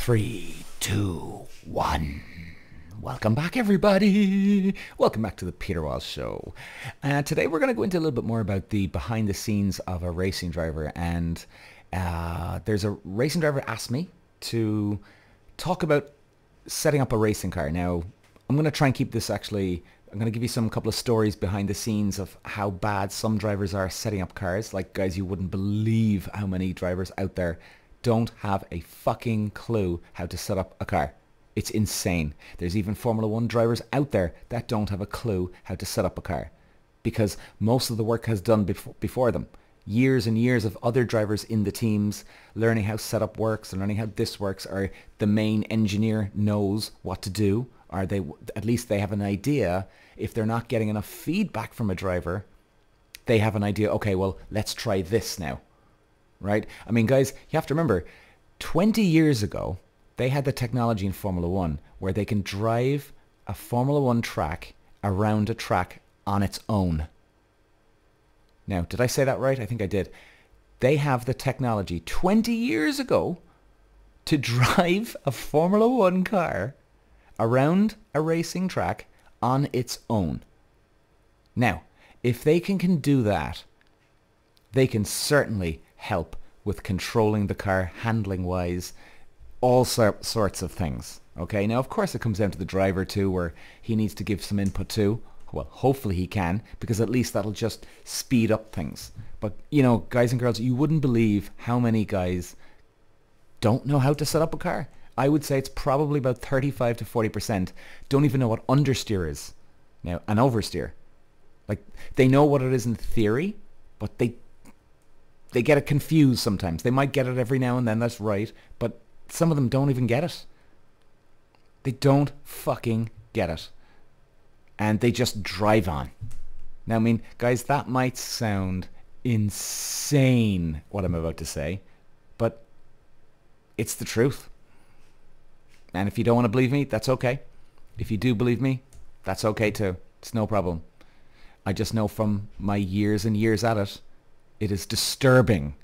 Three, two, one. Welcome back, everybody. Welcome back to the Peter Walsh Show. Uh, today we're going to go into a little bit more about the behind the scenes of a racing driver. And uh, there's a racing driver asked me to talk about setting up a racing car. Now, I'm going to try and keep this actually I'm going to give you some couple of stories behind the scenes of how bad some drivers are setting up cars. Like, guys, you wouldn't believe how many drivers out there don't have a fucking clue how to set up a car. It's insane. There's even Formula One drivers out there that don't have a clue how to set up a car because most of the work has done before, before them. Years and years of other drivers in the teams learning how setup works and learning how this works or the main engineer knows what to do or they at least they have an idea if they're not getting enough feedback from a driver they have an idea okay well let's try this now right? I mean guys you have to remember 20 years ago they had the technology in formula 1 where they can drive a formula 1 track around a track on its own. Now did i say that right? I think i did. They have the technology 20 years ago to drive a formula 1 car around a racing track on its own. Now, if they can, can do that, they can certainly help with controlling the car handling wise, all sor- sorts of things. Okay, now of course it comes down to the driver too, where he needs to give some input too. Well, hopefully he can, because at least that'll just speed up things. But, you know, guys and girls, you wouldn't believe how many guys don't know how to set up a car. I would say it's probably about 35 to 40% don't even know what understeer is. Now, an oversteer. Like, they know what it is in theory, but they they get it confused sometimes. They might get it every now and then, that's right, but some of them don't even get it. They don't fucking get it. And they just drive on. Now, I mean, guys, that might sound insane, what I'm about to say, but it's the truth. And if you don't want to believe me, that's okay. If you do believe me, that's okay too. It's no problem. I just know from my years and years at it, it is disturbing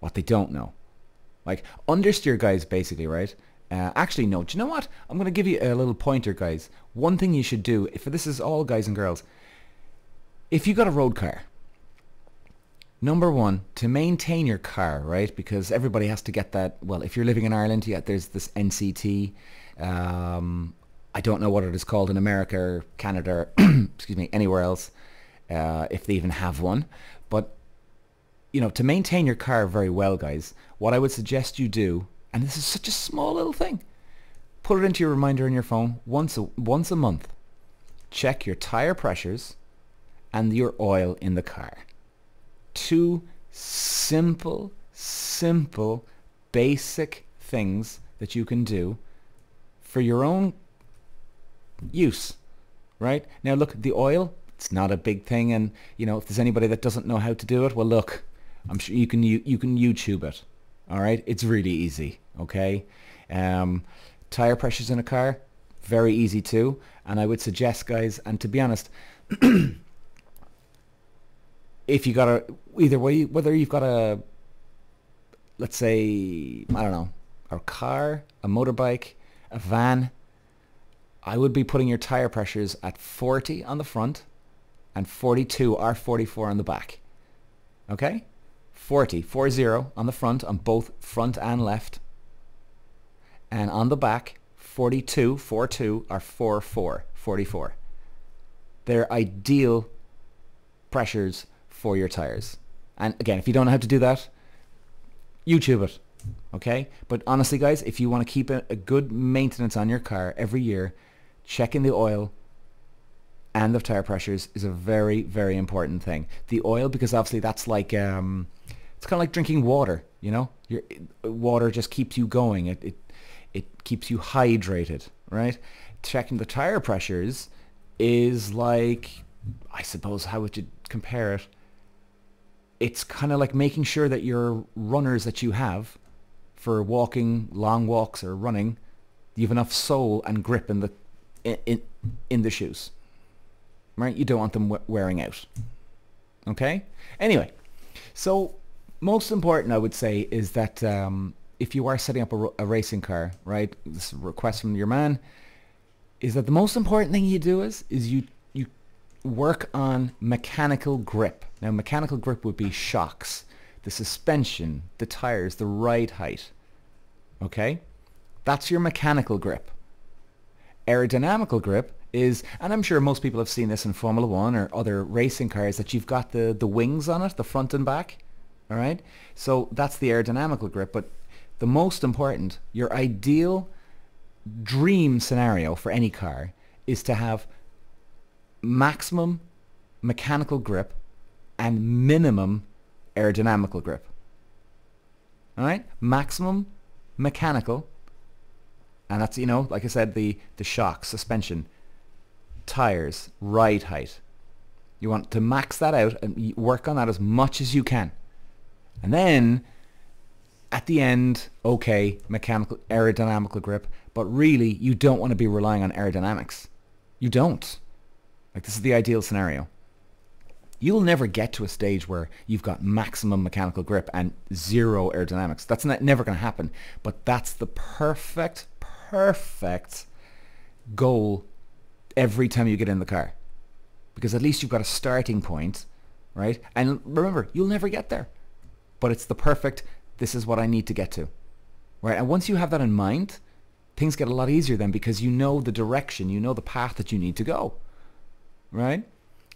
what they don't know. Like, understeer guys, basically, right? Uh, actually, no. Do you know what? I'm going to give you a little pointer, guys. One thing you should do, if this is all guys and girls, if you got a road car, Number one, to maintain your car, right? Because everybody has to get that. Well, if you're living in Ireland, yeah, there's this NCT. Um, I don't know what it is called in America or Canada, or excuse me, anywhere else, uh, if they even have one. But you know, to maintain your car very well, guys, what I would suggest you do, and this is such a small little thing, put it into your reminder on your phone once a, once a month. Check your tire pressures and your oil in the car two simple, simple, basic things that you can do for your own use, right? Now look, the oil, it's not a big thing and, you know, if there's anybody that doesn't know how to do it, well look, I'm sure you can you, you can YouTube it. All right? It's really easy, okay? Um, tire pressures in a car, very easy too. And I would suggest, guys, and to be honest, if you got a either way, whether you've got a let's say I don't know a car, a motorbike, a van, I would be putting your tire pressures at 40 on the front and 42 or 44 on the back. Okay? 40, 40 on the front on both front and left. And on the back, 42, 42 or 44, 44. They're ideal pressures for your tires. And again, if you don't know how to do that, YouTube it. Okay? But honestly, guys, if you want to keep a, a good maintenance on your car every year, checking the oil and the tire pressures is a very, very important thing. The oil, because obviously that's like, um, it's kind of like drinking water, you know? Your water just keeps you going. It, it, it keeps you hydrated, right? Checking the tire pressures is like, I suppose, how would you compare it? it's kind of like making sure that your runners that you have for walking long walks or running, you have enough sole and grip in the in in the shoes. Right? You don't want them wearing out. Okay? Anyway, so most important I would say is that um, if you are setting up a, a racing car, right? This request from your man is that the most important thing you do is is you you work on mechanical grip. Now, mechanical grip would be shocks, the suspension, the tires, the ride height. Okay, that's your mechanical grip. Aerodynamical grip is, and I'm sure most people have seen this in Formula One or other racing cars, that you've got the, the wings on it, the front and back. All right. So that's the aerodynamical grip. But the most important, your ideal dream scenario for any car is to have maximum mechanical grip and minimum aerodynamical grip. All right? Maximum mechanical and that's, you know, like I said, the, the shock, suspension, tires, ride height. You want to max that out and work on that as much as you can. And then at the end, okay, mechanical aerodynamical grip, but really you don't want to be relying on aerodynamics. You don't. Like this is the ideal scenario. You'll never get to a stage where you've got maximum mechanical grip and zero aerodynamics. That's not, never going to happen. But that's the perfect, perfect goal every time you get in the car. Because at least you've got a starting point, right? And remember, you'll never get there but it's the perfect, this is what I need to get to. Right? And once you have that in mind, things get a lot easier then because you know the direction, you know the path that you need to go. Right?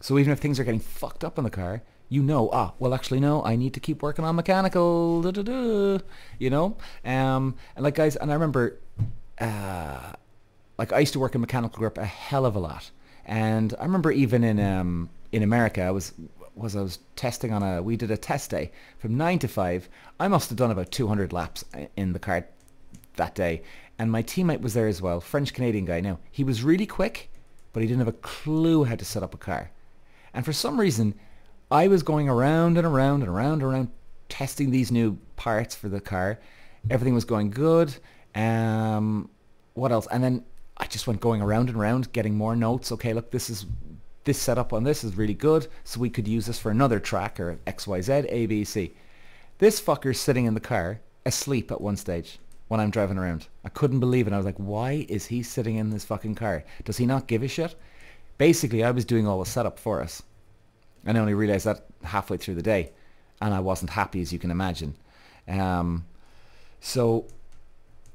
So even if things are getting fucked up in the car, you know, ah, well, actually, no, I need to keep working on mechanical, you know? Um, and like, guys, and I remember, uh, like, I used to work in mechanical grip a hell of a lot. And I remember even in, um, in America, I was was I was testing on a, we did a test day from 9 to 5. I must have done about 200 laps in the car that day. And my teammate was there as well, French-Canadian guy. Now, he was really quick, but he didn't have a clue how to set up a car. And for some reason, I was going around and around and around and around testing these new parts for the car. Everything was going good. Um, what else? And then I just went going around and around, getting more notes. Okay, look, this is this setup on this is really good, so we could use this for another track or XYZ, A, B, C. This fucker's sitting in the car asleep at one stage when I'm driving around. I couldn't believe it. I was like, why is he sitting in this fucking car? Does he not give a shit? Basically, I was doing all the setup for us. And I only realized that halfway through the day, and I wasn't happy, as you can imagine. Um, so,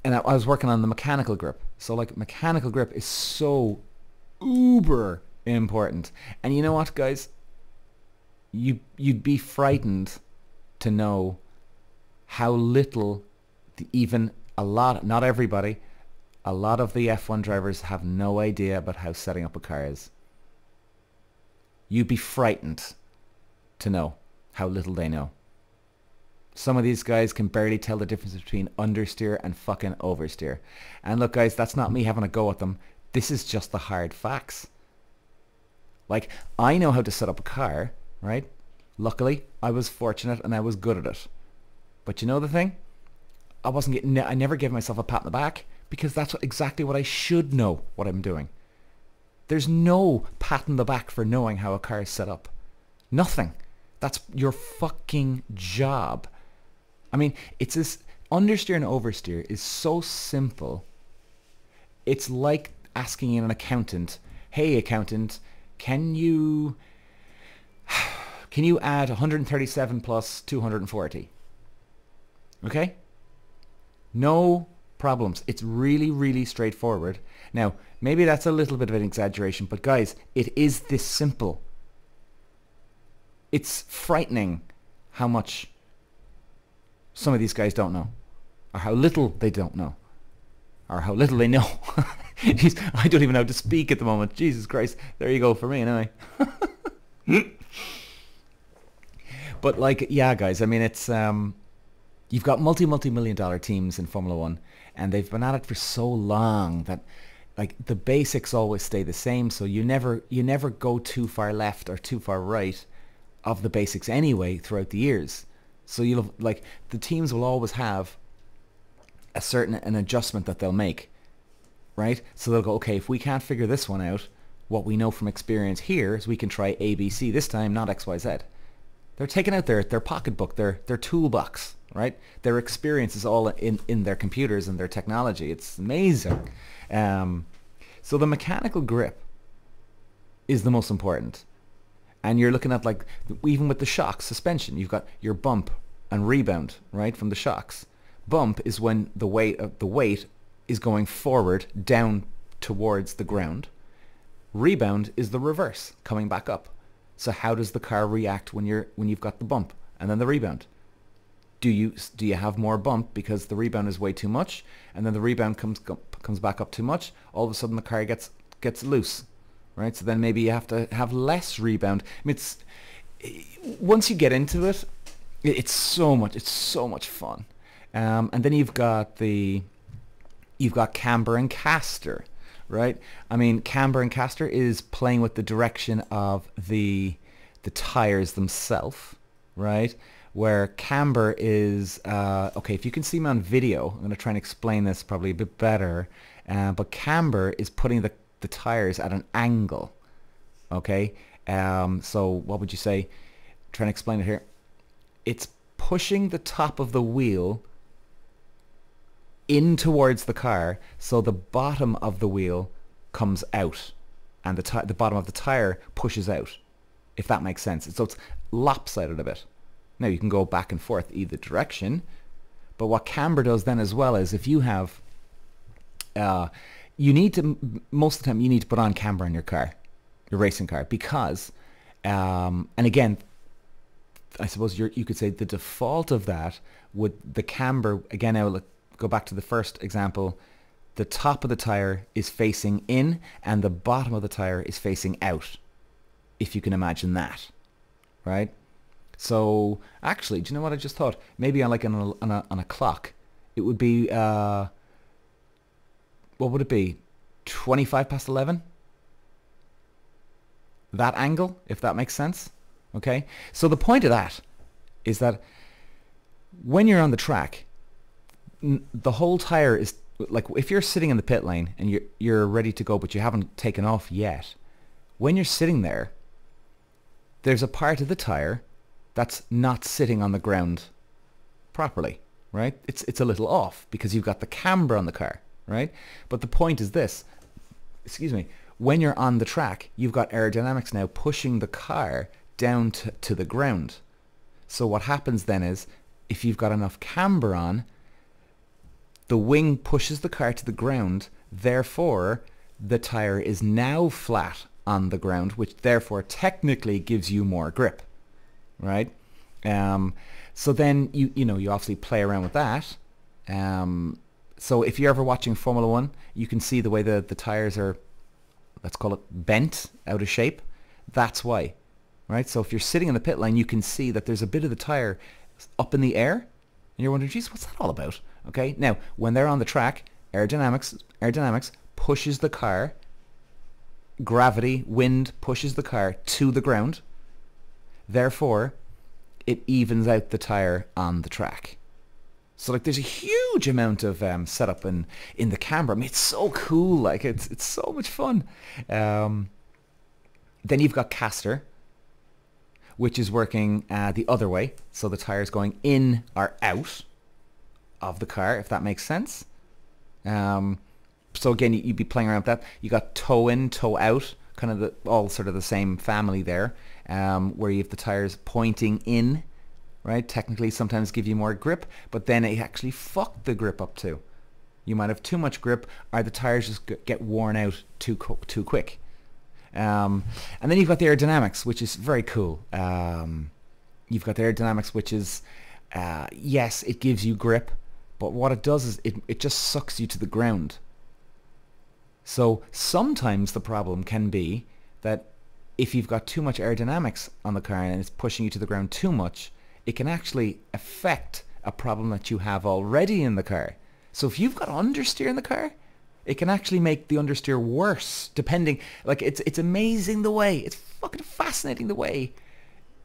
and I, I was working on the mechanical grip. So, like, mechanical grip is so uber important. And you know what, guys? You you'd be frightened to know how little the, even a lot not everybody a lot of the F1 drivers have no idea about how setting up a car is. You'd be frightened to know how little they know. Some of these guys can barely tell the difference between understeer and fucking oversteer. And look guys, that's not me having a go at them. This is just the hard facts. Like, I know how to set up a car, right? Luckily, I was fortunate and I was good at it. But you know the thing? I wasn't getting, I never gave myself a pat on the back because that's exactly what I should know what I'm doing. There's no pat on the back for knowing how a car is set up. Nothing. That's your fucking job. I mean, it's this understeer and oversteer is so simple. It's like asking an accountant, hey accountant, can you can you add 137 plus 240? Okay? No problems. It's really, really straightforward. Now, maybe that's a little bit of an exaggeration, but guys, it is this simple. It's frightening how much some of these guys don't know, or how little they don't know, or how little they know. I don't even know how to speak at the moment. Jesus Christ. There you go for me anyway. but like, yeah, guys, I mean, it's, um, you've got multi, multi-million dollar teams in Formula One and they've been at it for so long that like the basics always stay the same. So you never, you never go too far left or too far right of the basics anyway throughout the years. So you'll like the teams will always have a certain an adjustment that they'll make right? So they'll go, okay, if we can't figure this one out, what we know from experience here is we can try ABC this time, not XYZ. They're taking out their, their pocketbook, their, their toolbox, right? Their experience is all in, in their computers and their technology. It's amazing. Um, so the mechanical grip is the most important. And you're looking at like, even with the shocks, suspension, you've got your bump and rebound, right, from the shocks. Bump is when the weight, of the weight is going forward down towards the ground. Rebound is the reverse, coming back up. So how does the car react when you're when you've got the bump and then the rebound? Do you do you have more bump because the rebound is way too much and then the rebound comes comes back up too much? All of a sudden the car gets gets loose, right? So then maybe you have to have less rebound. I mean, it's eh, once you get into it, it's so much it's so much fun. Um, and then you've got the you've got camber and caster right? I mean, camber and caster is playing with the direction of the the tires themselves, right? Where camber is, uh, okay, if you can see me on video, I'm going to try and explain this probably a bit better. Uh, but camber is putting the, the tires at an angle, okay? Um, so what would you say? Trying to explain it here. It's pushing the top of the wheel in towards the car so the bottom of the wheel comes out and the, the bottom of the tire pushes out, if that makes sense. So it's lopsided a bit. Now you can go back and forth either direction, but what camber does then as well is if you have, uh, you need to, most of the time you need to put on camber on your car, your racing car, because, um, and again, I suppose you could say the default of that would the camber, again, I will go back to the first example, the top of the tire is facing in and the bottom of the tire is facing out, if you can imagine that, right? So actually, do you know what I just thought? Maybe on like on a, on a, on a clock, it would be, uh, what would it be? 25 past 11? That angle, if that makes sense. Okay? So the point of that is that when you're on the track, the whole tire is like if you're sitting in the pit lane and you're you're ready to go but you haven't taken off yet when you're sitting there there's a part of the tire that's not sitting on the ground properly right? It's it's a little off because you've got the camber on the car right? But the point is this excuse me when you're on the track you've got aerodynamics now pushing the car down to, to the ground. So what happens then is if you've got enough camber on the wing pushes the car to the ground, therefore the tire is now flat on the ground, which therefore technically gives you more grip, right? Um, so then you you know you obviously play around with that. Um, so if you're ever watching Formula One, you can see the way the the tires are, let's call it bent out of shape. That's why, right? So if you're sitting in the pit lane, you can see that there's a bit of the tire up in the air, and you're wondering, geez, what's that all about? Okay, now when they're on the track, aerodynamics aerodynamics pushes the car. Gravity, wind pushes the car to the ground. Therefore, it evens out the tire on the track. So like there's a huge amount of um, setup in in the camber. I mean, it's so cool. Like it's it's so much fun. Um, then you've got caster, which is working uh, the other way. So the tire's going in or out of the car, if that makes sense. Um, so again, you'd be playing around with that. You got toe in, toe out, kind of the, all sort of the same family there, um, where you have the tires pointing in, right? Technically, sometimes give you more grip, but then it actually fucked the grip up too. You might have too much grip, or the tires just get worn out too too quick. Um, and then you've got the aerodynamics, which is very cool. Um, you've got the aerodynamics, which is uh, yes, it gives you grip, but what it does is it, it just sucks you to the ground. So sometimes the problem can be that if you've got too much aerodynamics on the car and it's pushing you to the ground too much, it can actually affect a problem that you have already in the car. So if you've got understeer in the car, it can actually make the understeer worse depending like it's it's amazing the way it's fucking fascinating the way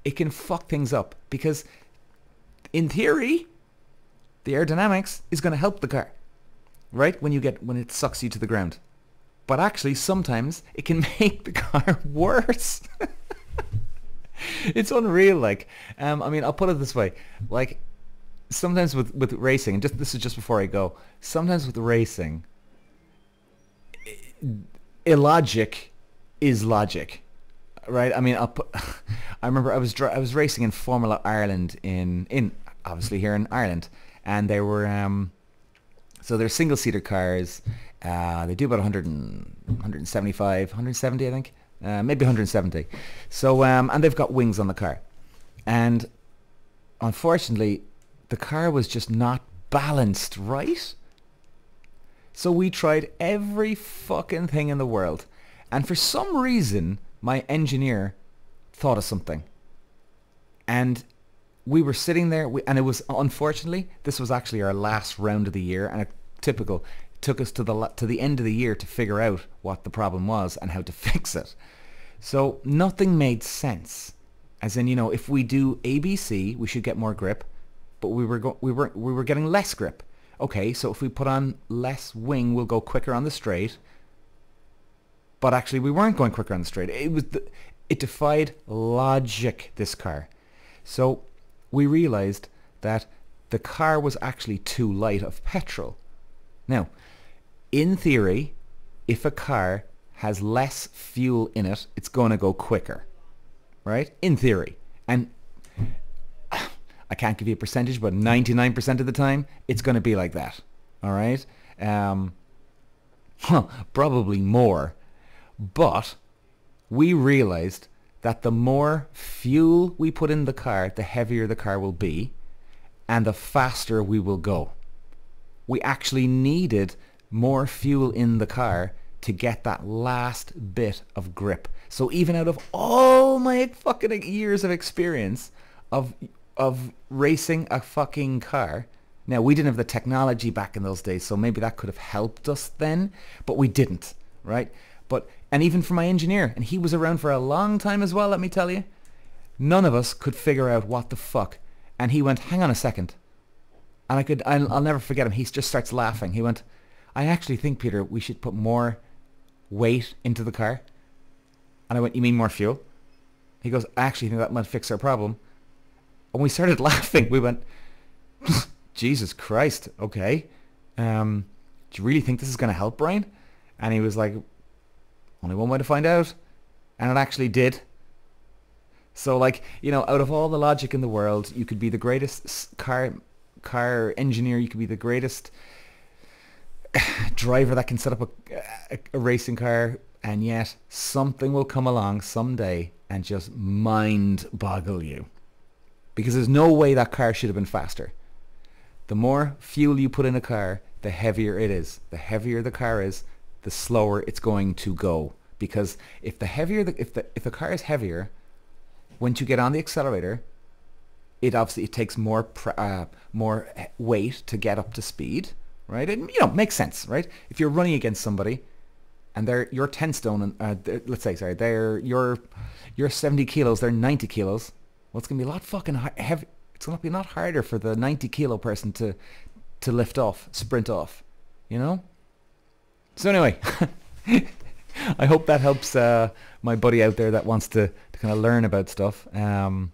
it can fuck things up because in theory the aerodynamics is going to help the car, right? When you get when it sucks you to the ground, but actually sometimes it can make the car worse. it's unreal. Like, um, I mean, I'll put it this way: like, sometimes with with racing, and just this is just before I go. Sometimes with racing, illogic is logic, right? I mean, I'll put, I remember I was I was racing in Formula Ireland in in obviously here in Ireland, and they were um, so they're single seater cars. Uh, they do about 100 and, 175, 170, I think, uh, maybe 170. So um, and they've got wings on the car, and unfortunately, the car was just not balanced right. So we tried every fucking thing in the world. And for some reason, my engineer thought of something. And we were sitting there, we, and it was, unfortunately, this was actually our last round of the year, and it, typical, took us to the, to the end of the year to figure out what the problem was and how to fix it. So nothing made sense. As in, you know, if we do ABC, we should get more grip, but we were, go- we were, we were getting less grip okay, so if we put on less wing, we'll go quicker on the straight. But actually, we weren't going quicker on the straight. It was the, it defied logic. This car, so we realized that the car was actually too light of petrol. Now, in theory, if a car has less fuel in it, it's going to go quicker, right? In theory, and I can't give you a percentage, but 99% of the time, it's going to be like that. All right? Um, huh, probably more. But we realized that the more fuel we put in the car, the heavier the car will be and the faster we will go. We actually needed more fuel in the car to get that last bit of grip. So even out of all my fucking years of experience of of racing a fucking car. Now, we didn't have the technology back in those days, so maybe that could have helped us then, but we didn't, right? But, and even for my engineer, and he was around for a long time as well, let me tell you, none of us could figure out what the fuck. And he went, hang on a second. And I could, I'll, I'll never forget him. He just starts laughing. He went, I actually think, Peter, we should put more weight into the car. And I went, you mean more fuel? He goes, I actually think that might fix our problem. And we started laughing. We went, Jesus Christ, okay. Um, do you really think this is going to help, Brian? And he was like, only one way to find out. And it actually did. So like, you know, out of all the logic in the world, you could be the greatest car car engineer, you could be the greatest driver that can set up a, a, a racing car, and yet something will come along someday and just mind boggle you because there's no way that car should have been faster. The more fuel you put in a car, the heavier it is. The heavier the car is, the slower it's going to go. Because if the heavier the, if the if the car is heavier, once you get on the accelerator, it obviously it takes more uh, more weight to get up to speed, right? And you know makes sense, right? If you're running against somebody, and they're you're 10 stone, and uh, let's say sorry, they're you're you're 70 kilos, they're 90 kilos well, it's going to be a lot fucking heavy. It's to be a lot harder for the 90 kilo person to to lift off, sprint off, you know? So anyway, I hope that helps uh, my buddy out there that wants to, to kind of learn about stuff. Um,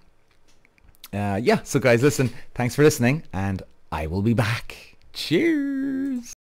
uh, yeah, so guys, listen, thanks for listening, and I will be back. Cheers!